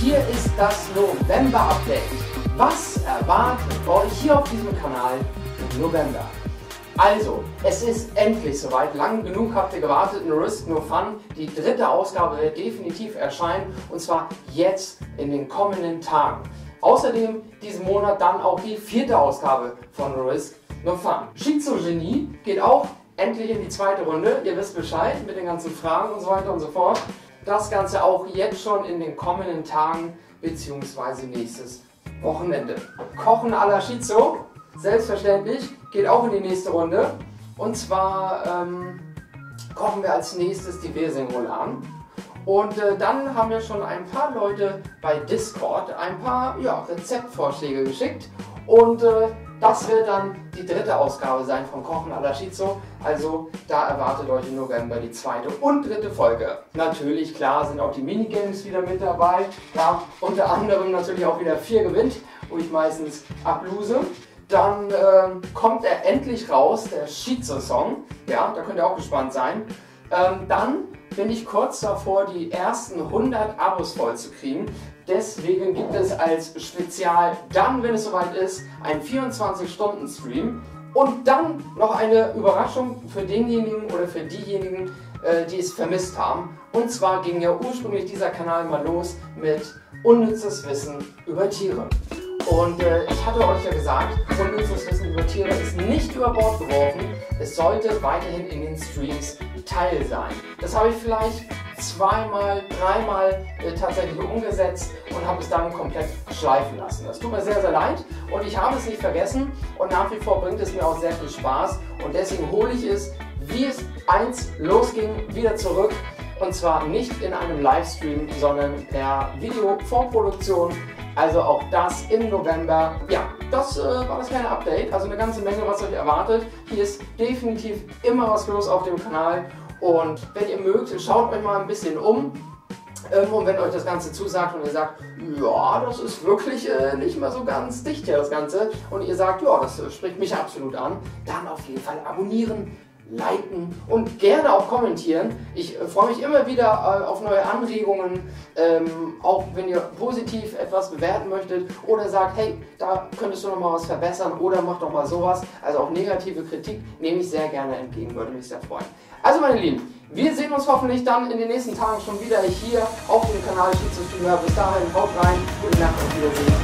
Hier ist das November-Update. Was erwartet euch hier auf diesem Kanal im November? Also, es ist endlich soweit. Lang genug habt ihr gewartet. No Risk, No Fun. Die dritte Ausgabe wird definitiv erscheinen. Und zwar jetzt in den kommenden Tagen. Außerdem diesen Monat dann auch die vierte Ausgabe von No Risk, No Fun. Schizogenie geht auch endlich in die zweite Runde. Ihr wisst Bescheid mit den ganzen Fragen und so weiter und so fort. Das Ganze auch jetzt schon in den kommenden Tagen bzw. nächstes Wochenende. Kochen à la Schizo, selbstverständlich, geht auch in die nächste Runde. Und zwar ähm, kochen wir als nächstes die Wirsing-Rouladen. Und äh, dann haben wir schon ein paar Leute bei Discord ein paar ja, Rezeptvorschläge geschickt. Und äh, das wird dann die dritte Ausgabe sein von Kochen à la Schizo. Also da erwartet euch im November die zweite und dritte Folge. Natürlich, klar, sind auch die Minigames wieder mit dabei. Ja, unter anderem natürlich auch wieder vier gewinnt, wo ich meistens abluse. Dann äh, kommt er endlich raus, der Schizo-Song. Ja, da könnt ihr auch gespannt sein. Ähm, dann bin ich kurz davor, die ersten 100 Abos voll zu kriegen. Deswegen gibt es als Spezial dann, wenn es soweit ist, einen 24-Stunden-Stream und dann noch eine Überraschung für denjenigen oder für diejenigen, äh, die es vermisst haben. Und zwar ging ja ursprünglich dieser Kanal mal los mit unnützes Wissen über Tiere. Und äh, ich hatte euch ja gesagt, unnützes Wissen über Tiere ist nicht über Bord geworfen. Es sollte weiterhin in den Streams Teil sein. Das habe ich vielleicht zweimal, dreimal äh, tatsächlich umgesetzt und habe es dann komplett schleifen lassen. Das tut mir sehr, sehr leid und ich habe es nicht vergessen und nach wie vor bringt es mir auch sehr viel Spaß und deswegen hole ich es, wie es eins losging, wieder zurück und zwar nicht in einem Livestream, sondern per Video-Vorproduktion. Also auch das im November. Ja, das äh, war das kleine Update. Also eine ganze Menge, was euch erwartet. Hier ist definitiv immer was los auf dem Kanal und wenn ihr mögt, schaut euch mal ein bisschen um. Ähm, und wenn euch das Ganze zusagt und ihr sagt, ja, das ist wirklich äh, nicht mehr so ganz dicht hier das Ganze, und ihr sagt, ja, das äh, spricht mich absolut an, dann auf jeden Fall abonnieren, liken und gerne auch kommentieren. Ich äh, freue mich immer wieder äh, auf neue Anregungen, ähm, auch wenn ihr positiv etwas bewerten möchtet oder sagt, hey, da könntest du noch mal was verbessern oder mach doch mal sowas. Also auch negative Kritik nehme ich sehr gerne entgegen, würde mich sehr freuen. Also meine Lieben, wir sehen uns hoffentlich dann in den nächsten Tagen schon wieder hier auf dem Kanal Schiedsrichter. Bis dahin, haut rein, gute Nacht und Wiedersehen.